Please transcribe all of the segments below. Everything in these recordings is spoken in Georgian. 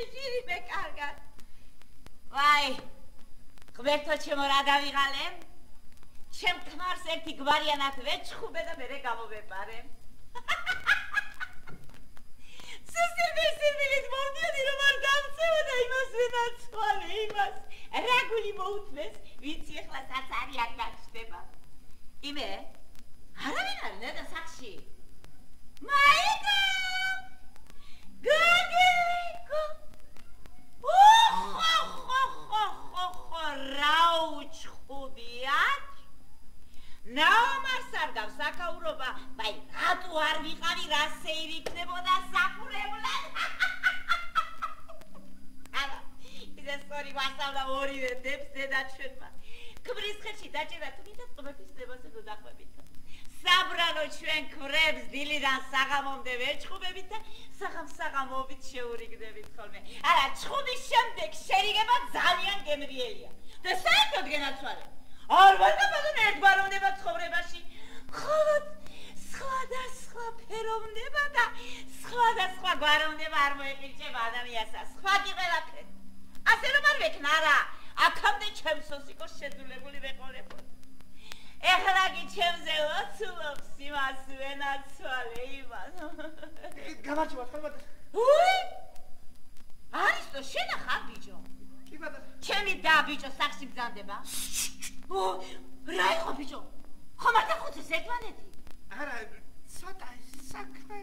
ჩემი ჭირი მე კარგად. ვაი. ღმერთო ჩემო რა დავიღალე? ჩემ თმარს ერთი გვარიანად ვეჩხუბე და მერე გამოვეპარე. სუსტები სიმილით მომდიოდი რომ არ დამწევოდა იმას ვენაცვალე იმას. რაგული მოუთმეს, ვიცი ახლა საც არის არ გაჩნდება. იმე? არავინ არ ნედა საქსი. მაიკა! გაგეკო! ოხო ხო ხო ხო ხო რაუჩხუბიათ? ნაომარს არ გავს საკაურობა, ვაი, რატო არ ვიყავი რა სეირი იქნებოდა საფურებლად? არა, ისე სწორი ვასწავლა ორივე დებს დედა ჩვენმა. ქმრის ხელში დაჭერა თუ მითაც ყმების დებაზე დოდახვებით. საბრალო ჩვენ ქმრებს დილიდან საღამომდე ვეჭხუბებით და საღამ-საღამობით შეურიგდებით ხოლმე. არა, ჭხუბის შემდეგ შერიგება ძალიან გემრიელია. და საერთოდ გენაცვალე. არ ვარგაბადონ ერთგვაროვნება ცხოვრებაში. ხოლოდ სხვადასხვა ფეროვნება და სხვადასხვა გვაროვნება არ მოეპირჭება ადამიანს. სხვა კი ყველაფერი. ასე რომ არ ვექნა რა. აქამდე ჩემს ოსიკოს შეძულებული ვეყოლებოდი. ეხლა კი ჩემზე ვაცულობს იმას ვენაცვალე იმას. გამარჯობა, ხალბატ. უი! არის თუ შენა ხარ ბიჭო? კი ბატონო. ჩემი და ბიჭო სახში ბძანდება. ო, რა იყო ბიჭო? ხომ არ დახოცეს ერთმანეთი? არა, ცოტა საქმე.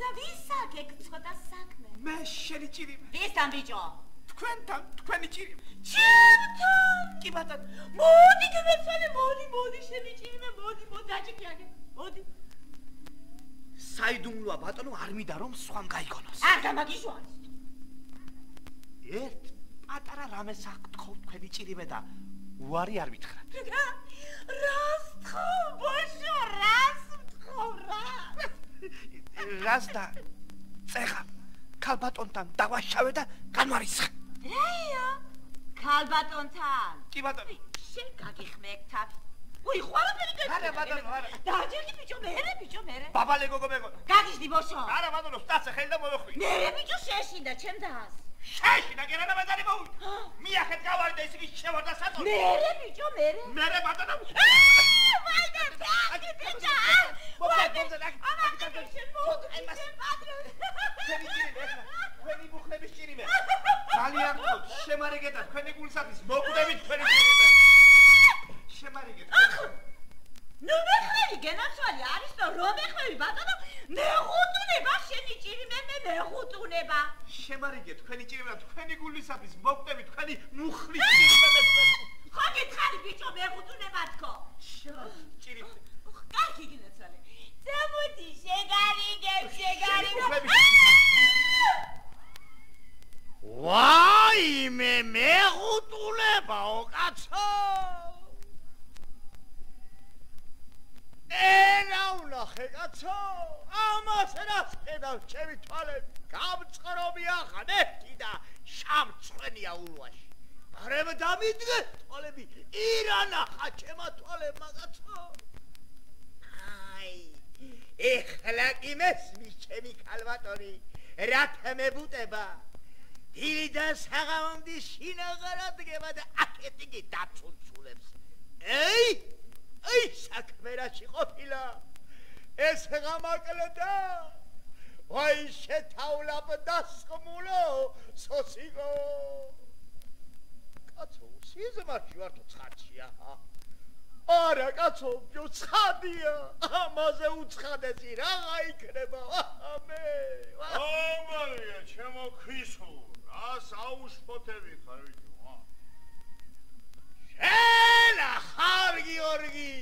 და ვისაკ ეგ ცოტა საქმე? მე შენი ჭირი. ვისთან ბიჭო? თქვენთან, თქვენი ჭირი. ჩემთან. კი ბატონო. მოდი გემეცვალე, მოდი, მოდი შენი ჭირიმე, მოდი, მოდი, დაჭიქი აგე. მოდი. საიდუმლოა ბატონო, არ მინდა რომ სხვამ გაიგონოს. არ გამაგიშვანის. ერთ პატარა რამეს აღთხოვ თქვენი ჭირივე და უარი არ მითხრათ. რას თხოვ, ბოშო, რას თხოვ, რა? რას და წეხა ქალბატონთან დავაშავე და განმარისხე. რაია? ქალბატონთან. კი ბატონო. შენ გაგიხმეკ თავი. უი, ყველაფერი გეცი. არა ბატონო, არა. დააჯერდი ბიჭო, მერე ბიჭო, მერე. ბაბალე გოგო მეგონა. გაგიჟდი ბოშო. არა ბატონო, სტაცე ხელი და მოვეხვი. მერე ბიჭო შეშინდა ჩემ დას. შეშინდა გერანა ბაზარი მოუ. მიახეთ გავარდა ისე კი შევარდა საწოლი. მერე ბიჭო, მერე. მერე ბატონო. თქვენი თქვენი ძალიან გქონთ, შემარიგეთ თქვენი გულისათვის. მოკვდებით თქვენი ჭირივე. შემარიგეთ. ნუ მეხმები გენაცვალი არის და რომ ეხმები ბატონო მეხუტუნება შენი ჭირივე მე მეხუტუნება შემარიგეთ თქვენი ჭირივე და თქვენი გულისათვის. მოკვდებით თქვენი მუხლის ჭირივე მე თქვენ. ხო გითხარი ბიჭო მეხუტუნება თქო ჭირივე. კარგი გენაცვალი ზამოდი შეგარიგე შეგარიგე. ვაი მე მეხუტულებაო კაცო ენა ვნახე კაცო ამას რას ხედავ ჩემი თვალები გამწყრობია ხანეთი და შამწვენია ულვაში არემ დამიდგე თვალები ირანახა ჩემა თვალებმა კაცო აი ეხლა კი მესმის ჩემი ქალბატონი რა თემებუტება? დილიდან საღამომდე შინაღარა დგება და აკეთი კი დაცულცულებს ეი აი საქმერაში ყოფილა. ეს გამაკლდა ვაი შეთავლაბ დასყმულო სოსიგო კაცო სიზმარში ვარ თუ ცხადშია? არა კაცო ჯო ცხადია. ამაზე უცხადესი რაღა იქნება. ამე ამარია ჩემო ქვისო რას აუშფოთები ხარ ვიჯო შელა ხარ გიორგი.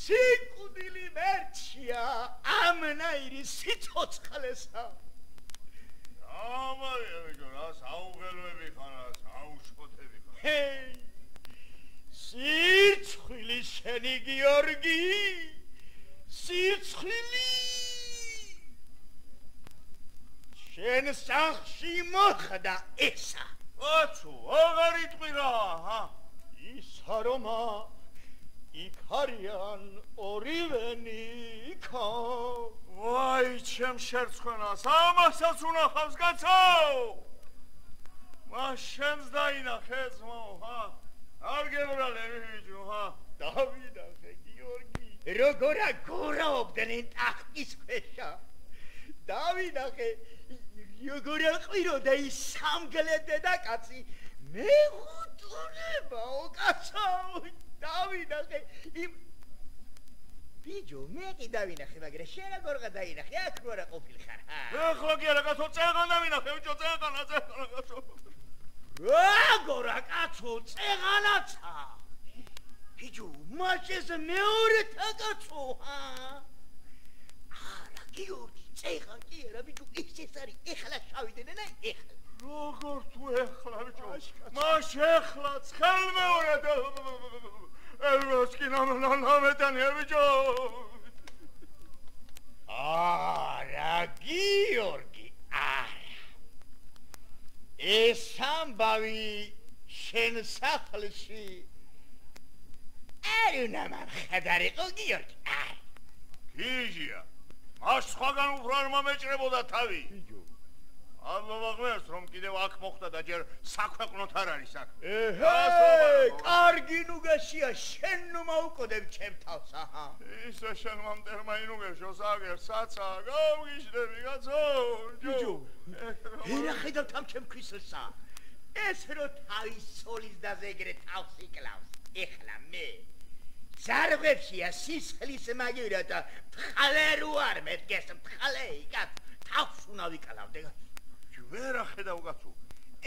სიკვდილი მერჩია ამნაირი სიცოცხლესა ამარია ვიჯო რას აუღელვები ხარ რას აუშფოთები ხარ. ჰეი სიცხილი შენი გიორგი! სიცხილი შენ სახში მოხდა ესა! აცო აღარ იტყვი რა ჰა ისა რომა იქ არიან ორივენი იქა ვაი, ჩემ შერცხვენას, ამასაც უნახავს კაცო! მას შენს დაინახე ძმო, ჰა? არ გებრალე ბიჭო, ჰა? დავინახე გიორგი როგორა გორაობდნენ ტახტის ქვეშა დავინახე როგორა ყვიროდა ის სამგლედე და კაცი მე ხუთუნებაო კაცო დავინახე. იმ ბიჭო მე კი დავინახე მაგრამ შენ როგორ გადაინახე აქ რა ყოფილხარ ჰა? ეხლა კი არა კაცო, წეღან დავინახე ბიჭო, წეღანა, წეღანა კაცო. როგორა კაცო წეღანაცა! ბიჭო მაჩეს მეორე თაკაცო ჰა? არა გიორგი წეღან კი არა ბიჭო ის ეს არის ეხლა შავიდენა და ეხლა როგორ თუ ეხლა ბიჭო? მას ეხლა ცხელმეორე და ელოს კი ნამეტანია ბიჭო. არა გიორგი არა ეს ამბავი შენ სახლში არ უნდა მომხედარიყო გიორგი არა გიჟია. მას სხვაგან უფრო არ მომეჭრებოდა თავი. ბიჭო ალბათ ღმერთს რომ კიდევ აქ მოხდა და ჯერ საქვეყნოთ არ არის აქ. ეჰე კარგი ნუგაშია შენ ნუ მოუკოდებ ჩემ თავს აჰა. ისე შენ მომტერმა ინუგეშოს აგერ საცა გავგიშდები კაცო. ბიჭო ერა ხედავთ ამ ჩემ ქვისლსა ეს რო თავის სოლის დაზეგრე თავს იკლავს ეხლა მე. ზარღვებშია სისხლის მაგირა და თხალე რო არ მეტკეს თხალე იკაც თავს უნდა ვიკლავდე ვერ ახედავ კაცო.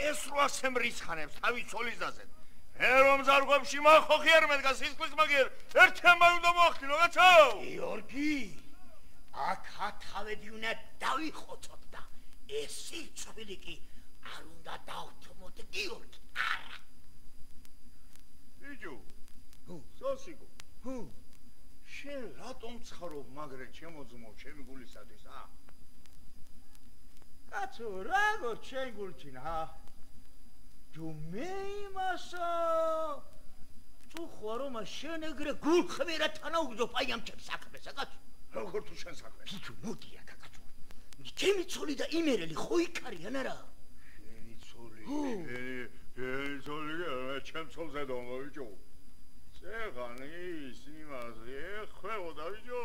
ეს რო ასე მრიცხანებს თავის ცოლის დაზე. მე რომ ზარღვებში მახოხი არ მედგა სისხლის მაგერ, ერთემბა უნდა მოახდინო კაცო. გიორგი აქ ათავედი უნდა დავიხოცოთ და ეს სიცხვილი კი არ უნდა დავთმოთ გიორგი არა ბიჭო, ჰუ სოსიკო, ჰუ შენ რატომ ცხარობ მაგრე ჩემო ძმო, ჩემი გულისათვის, ა? კაცო, რაღაც შენ გულჩინ, ჰა. ჯუმეიმასო. წუხვა რომ შენ ეგრე გულხმერა თან აუგზობ აი ამ ჩემს საქმეს, კაცო. როგორ თუ შენ საქმეს? ბიჭო, მოდია, კაცო. ჩემი ცოლი და იმერელი ხო იქარიან არა? შენი ცოლი. შენი ცოლი ჩემ ცოლზე დომა ბიჭო. წეღანი ის იმაზე ხვეოდა ბიჭო.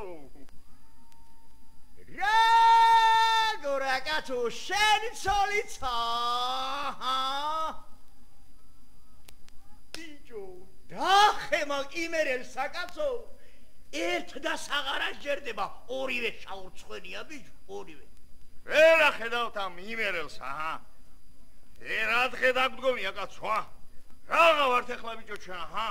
რა კაცო შენი ცოლიცა ბიჭო დახე მაგ იმერელ საკაცო ერთ და საღარა ჯერდება ორივე შაურცხვენია ბიჭო ორივე ვერ ახედავთ ამ იმერელს, აჰა. ერად ხედაგდგომია კაცო, ა? რაღა ვართ ახლა ბიჭო ჩვენ, აჰა.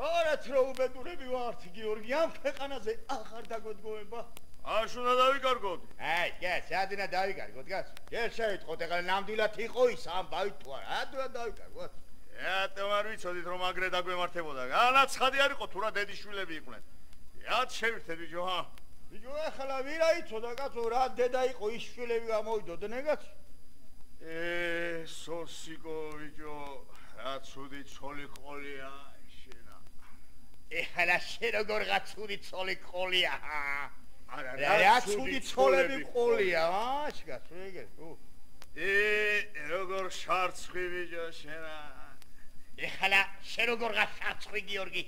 სწორად რო უბედურები ვართ გიორგი ამ ქვეყანაზე აღარ დაგოდგოება აშ უნდა დავიკარგოთ. აი გას სადინა დავიკარგოთ გას ეს შეიტყოთ ახლა ნამდვილად იყო ის ამბავი თუ არა ადრა დავიკარგოთ რატომ არ ვიცოდით რომ აგრე დაგვემართებოდა? განაცხადი არ იყო თუ რა დედიშვილები იყვნენ. რად შევირთე ბიჭო, ჰა? ბიჭო ახლა ვირა იცოდა კაცო რა დედა იყო ის შვილები გამოვიდოდნენ კაცო ე სოსიკო ბიჭო, რა ცუდი ცოლი ყოლია შენა. ეხლა შენ როგორ გაცუდი ცოლი ყოლია არა, რა ცუდი ცოლები ყოლია. აშკაც ეგე უ. ე როგორ შარცხვი ბიჭო შენა. ეხლა შენ როგორ გასაცხი გიორგი?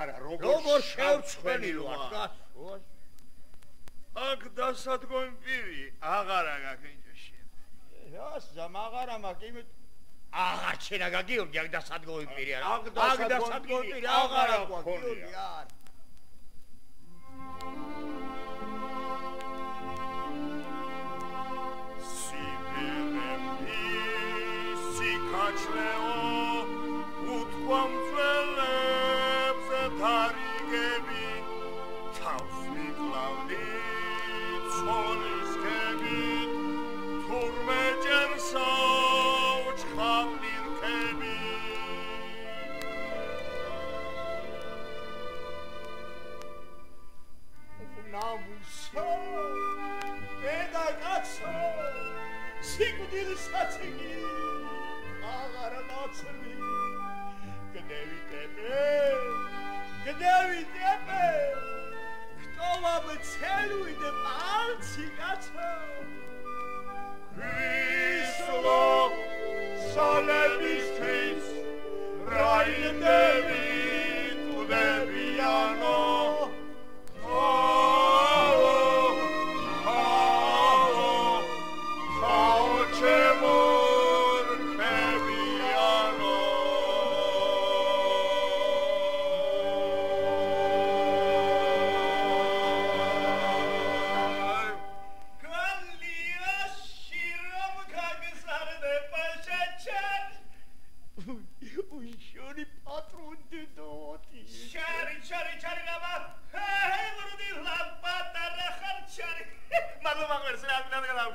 არა, როგორ შევწყვენი ვარ. ვარ კაცო აქ დასადგომი პირი აღარა გაქვს ბიჭო შენ. რას ზამაღარა მაქვს იმით. აღარ შენა გიორგი აქ დასადგომი პირი არა? აქ დასადგომი პირი აღარა გვაქვს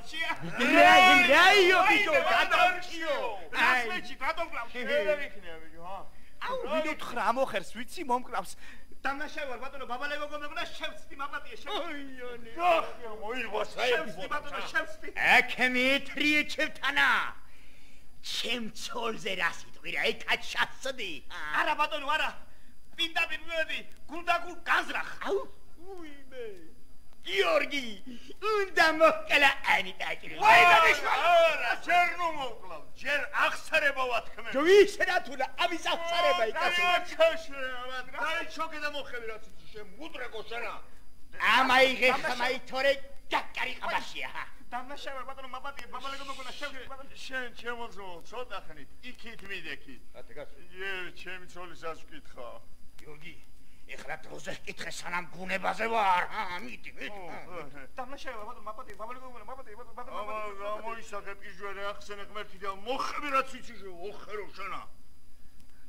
რაიო ბიჭო გადავჭიო აი მეჩი გადავკლავ შეიძლება იქნება ბიჭო ჰა. აუ ვიდოთ ხრა ამოხერს ვიცი მომკლავს. დამნაშავე ვარ ბატონო ბაბალეგო გომეგონა შევსტი მაპატია ოიონი ახლა მოიღო შევსტი ბატონო შევსტი აკმე თრიე ჩემთანა ჩემ ცოლზე რა სიტყვირა ეკა ჩასწდი არა ბატონო არა. პინდა პირმედი გულდაგულ განზრახ. აუ უიმე გიორგი უნდა მოხლა ანიტაჭრი აი დანიშნა ჯერ ნუ მოკლავ ჯერ აღსარება ვათქმე ჯო ისე რა თუ და ამის აღსარება იკაცო. აი შოკე და მოხები რაც იცი შენ მუდრეკო შენა ამაიღე ხმაი თორე ჯაკარი ყაბაშია დამნაშავე ბატონო მაპატია ბაბალეგო მოგონა ბატონო. შენ ჩემოძო ცოტა ხნით იქით მიდექი ჯერ ჩემი ცოლისას ვკითხა. გიორგი ეხლა დროზე კითხე სანამ გუნებაზე ვარ. ა მიდი მიდი დამნაშავე ბატონო მაპატია ბაბალეგო მოგონა მაპატია ბატონო აბა გამოისახე პიჟვერე ახსენე ღმერთი და მოხები რაც იცი შე ოხერო შენა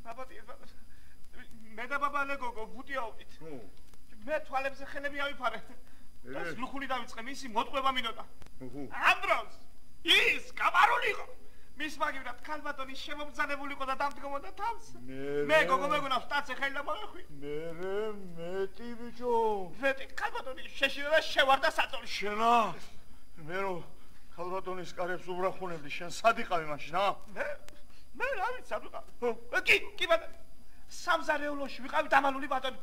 მაპატია მე და ბაბალეგო ვუტიაობით მე თვალებზე ხელები ავიფარე. ეს ლუხული დავიწყე მისი მოტყვება მინოდა. ამ დროს ის კაბარული იყო მის მაგივრად ქალბატონი შემომძანებულიყო და დამდგომოდა თავს. მე გოგო მეგონა სტაცე ხელა მოეხვი მე მეტი ბიჭო მეტი ქალბატონი შეშინა და შევარდა საწოლში შენა მე რო ქალბატონის კარებს უბრახუნებდი შენ სად იყავი მაშინ ა მე მე რა ვიცი სად ვიყავ კი კი ბატონი. სამზარეულოში ვიყავი დამალული ბატონი.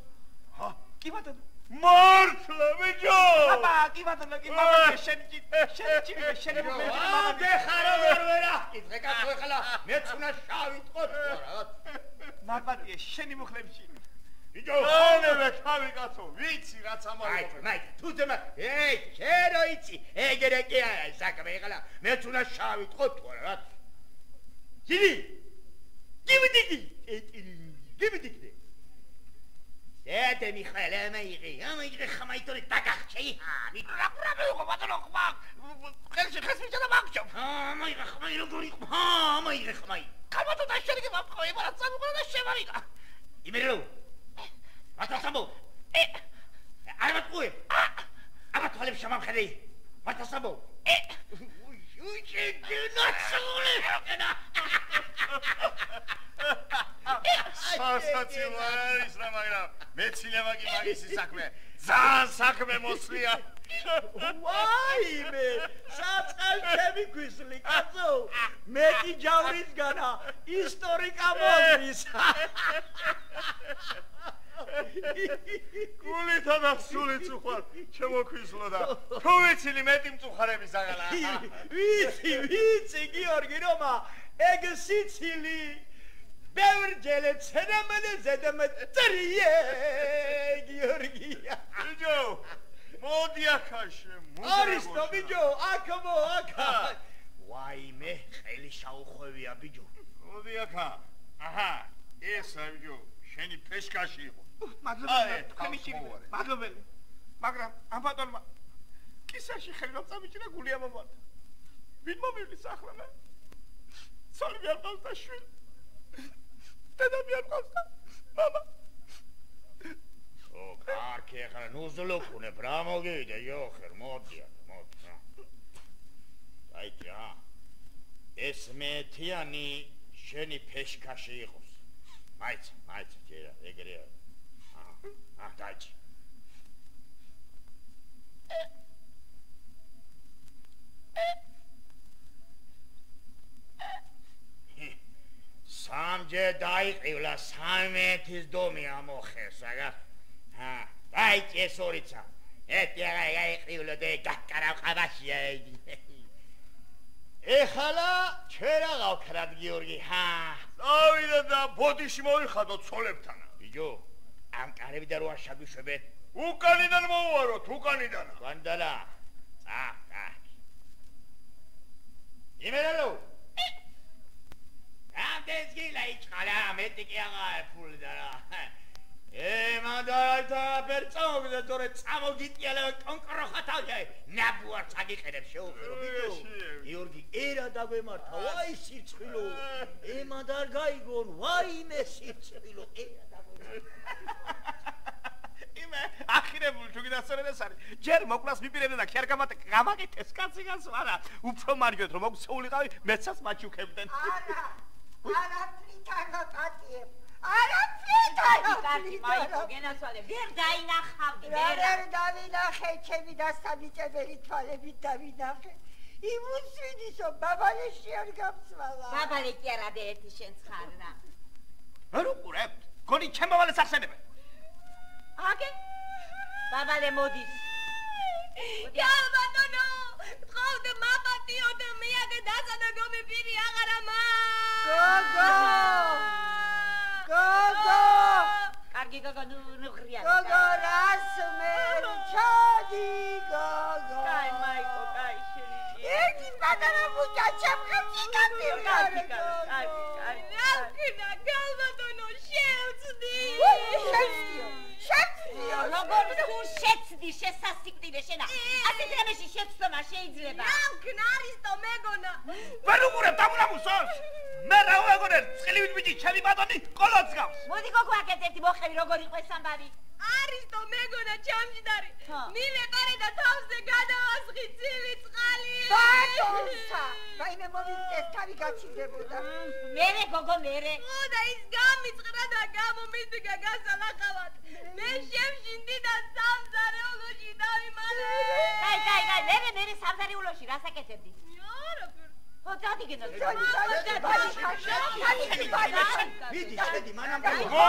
ჰა კი ბატონი მართლა ბიჭო აბა კი ბატონო კი მამაკი შენი შენი ჩივი შენი მოგე აბე ხარო ვერ ვერა კითხე კაცო ეხლა მეც უნდა შავიტყო მამაკი შენი მუხლებში. ბიჭო ხანევე შავი კაცო ვიცი რაც ამარო აი მაი თუ ძმა ეი შერო იცი ეგრე კი არა საქმე ეხლა მეც უნდა შავიტყო თუ რა ძილი გიმდიგი გიმდიგი Siete, Michele, meiri, ja meiri חמייתו לתגח שיהיה, נתרברנו, חובת הלוחמק, חל שחס משנה מקשב. אה, מיירי חמי, לא גורי, אה, מיירי חמי. כמה תודה שלי גם חויים על הצד וכל השם הרגע. ימרו, מה אתה עושה בו? ארבע תקועים. ארבע תוכל לשמם חלי, מה אתה עושה בו? უი ჩინაცული სასაცილო არის რა მაგრამ მეცილება კი მაგისი საქმე. ძალიან საქმე მოსლია ვაიმე საწყალ ჩემი ქვისლი კაცო. მე კი ჯავრისგანა ისტორიკა მოდის გულითა და სულიც უხარ ჩემო ქვისლო და თუ ვიცილი მეტი მწუხარები საგალა ვიცი ვიცი გიორგი რომა? ეგ სიცილი. ბევრჯერ ცენამენ ზედამ წრიე გიორგია ბიჭო მოდი ახაშე მუდრე არის თო ბიჭო აკმო აკა ვაიმე ხელი შაუხვევია ბიჭო მოდი ახა აჰა ეს ბიჭო შენი ფეშკაში იყო მადლობა თქვენი ჭირი მადლობელი მაგრამ ამ ბატონმა კისაში ხელი რომ წამიჭირა გულია მომართ ვინ მომივლის ახლა მე სოლი ვერ ყავს და შვილი დედა მე არ ყავს და мама ო კარგი ახლა ნუ ზლოქუნე რა მოგივიდა იოხერ მოდი მოდი აიტი ა ეს მეთიანი შენი ფეშკაში იყოს მაიც მაიც ჯერა ეგრეა აა დაიჭი სამჯერ დაი გაიყივლა 13-ის დომი ამოხეს, აგა. ჰა, დაიწეს ორიცა. ეთი აგა გაიყივლა და გაკარა ყავაშია. ეხლა ჩვენ რა გავქრათ გიორგი? ჰა. წავიდე და ბოდიში მოიხადო ცოლებთან. იჯო, ამ კარებიდან რო არ შაგვიშვებეთ. უკანიდან მოვაროთ, უკანიდან. განდალა. ა, ა. იმერალო. ამდენს გილა იჭყარა, მეტი კი აღარ ფული და რა. ე მანდარათა პერწაობი და თორე წამოდიტიალა კონკროხათავია. ნაბუარ წაგიყენებ შეუღირო ბიჭო. გიორგი, ერა დაგვემართა, ვაი სიცხილო. ე მანდარ გაიგონ, ვაი მე სიცხილო. ერა დაგვემართა. იმე ახირებული თუ გიდასწორე ეს არის ჯერ მოკლას მიპირებდა და ქერ გამატ გამაკეთეს კაცი გას არა უფრო მარჯვეთ რომ მოქცეულიყავი მეცას მაჩუქებდნენ არა არა ფიტანა პატიებ არა ფიტანა კარგი მაიკო გენაცვალე ვერ დაინახავდი ვერ ვერ დავინახე ჩემი დასაბიჭებელი თვალებით დავინახე. იმუსვიდისო ბაბალეში არ გამცვალა ბაბალე კი არა და ერთი შენ ცხარ რა არ უყურებთ გონი ჩემ ბაბალეს ახსენებენ აგე? ბაბალე მოდის. გალბატონო თხოვდა მამატიო და მე აგე დასანა გომი პირი აღარა მა გოგო გოგო! კარგი გოგო ნუ ნუ ხრია გოგო რას მე ჩადი გოგო? კაი მაიკო კაი შენი ერთი პატარა ბუჭა ჩემხებში გამიყვანე კარგი კარგი კარგი რა ქნა გალბატონო შევწდი. შევწდიო შევწდიო როგორ თუ შეცდი შესასიკვდიდე შენა. ასეთ რამეში შეცდომა შეიძლება. ქნა არისტო მეგონა. ვერ უყურებ დამულამუსოს მე რა ვეგონერ წყლივით ბიჭი ჩემი ბატონი კოლოც გავს მოდი გოგო აკეთ ერთი მოხევი როგორ იყო ეს ამბავი არისტო მეგონა ჩამჯდარი მილე ყარე და თავზე გადავასხი ცივი წყალი. ბატონსა ვაიმე მომიწეს თავი გაჩინდებოდა. მერე გოგო მერე ო და ის გამიწყდა და გამომიდგა გასალახავად. მე შევშინდი და სამზარეულოში დავიმალე. კაი კაი კაი მერე მერე სამზარეულოში რას აკეთებდი არა ო დადი გენო ჩადი ჩადი ჩადი ჩადი მიდი შედი მანამ მაიკო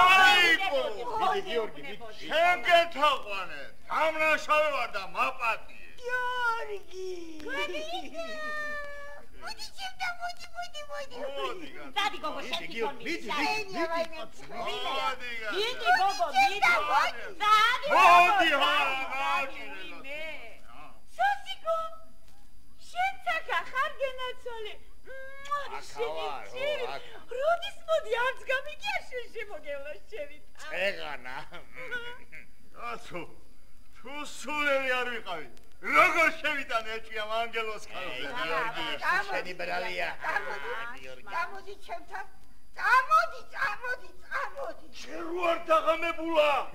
მიდი გიორგი მიდი შენ გეთაყვანე გამნაშავე ვარ და მაპატიე. გიორგი მოდი ჩემთან მოდი მოდი მოდი. მოდი გან დადი გოგო შენ მიდი თვითონ გიორგი მიდი ეინია მიდი ვაიმე მოდი გან მიდი გოგო მიდი დადი მოდი ჰა გაჭირე მე სოსიკო შენ ცაკა ხარ გენაცვალე აქავარ, ო, აქ. როდის მოდი არც გამიგია შენ შემოგევლა შევი ეგანა აცო თუ სულელი არ ვიყავი. როგორ შევიტანე ეჭია მანგელოს ხალხზე გიორგი შენი ბრალია. გამოდი ჩემთან გამოდი გამოდი გამოდი შენ რო არ დაღამებულა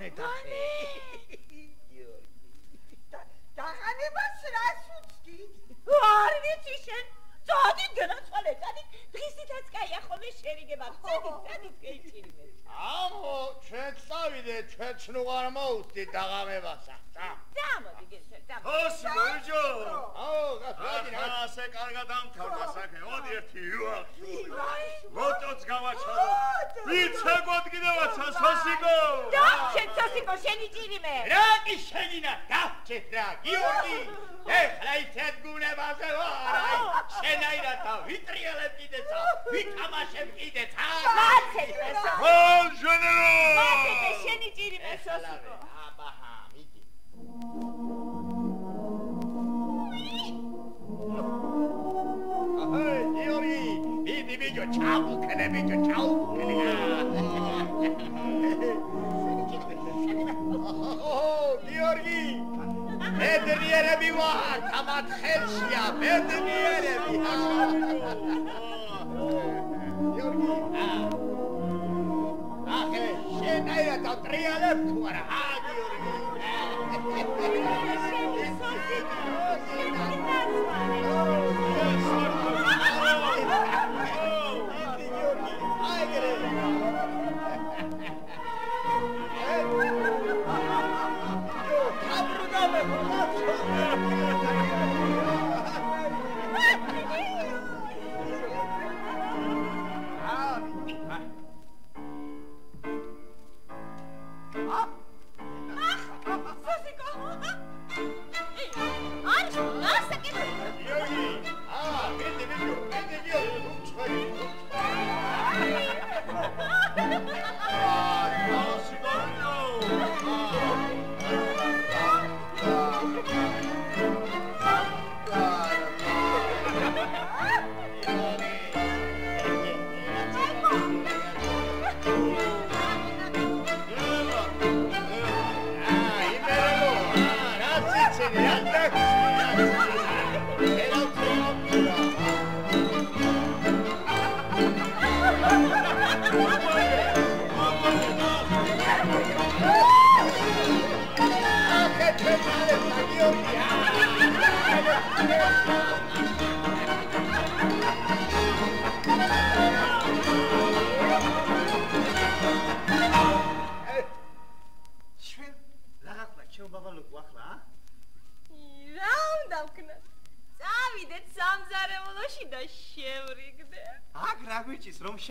დაღანებას რას უცდით არ ვიცი შენ დადი გენაცვალე დადი დღისითაც კაია ხოლმე შერიგება წედი წედი კეიჭირი მე ამო ჩვენ წავიდე ჩვენ ჩნუ არ მოუსდი დაღამებასა მიჯო ჩაუ კენე მიჯო ჩაუ კენე ო გიორგი მედნიერები ვარ თამათ ხელშია მედნიერები გიორგი ახე შენაირა და ტრიალებ თუ არა Yeah.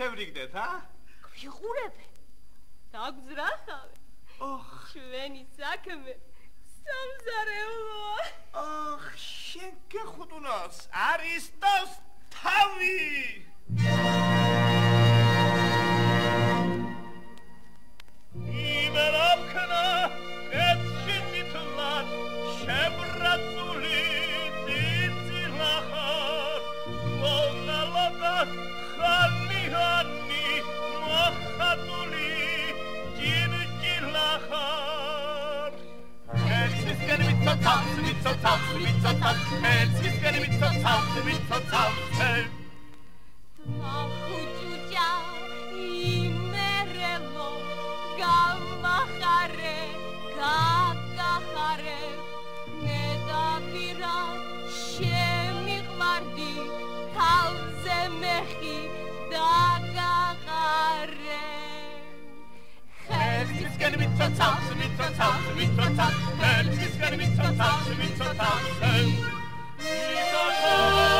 შევრიგდეთ, ა? გვიყურებე. დაგძრახავე. ოხ, ჩვენი საქმე სამზარეულოა. ოხ, შენ გეხუტუნოს, არის დას თავი. ეცისკენ მიცოცავს მიცოცავს მიცოცავს ეცისკენ მიცოცავს მიცოცავს მახუჭუჭა იმერელო გამახარე გაგახარე ნედაპირა შემიყვარდი თავზე მეხი It's gonna be some town, it's gonna be some.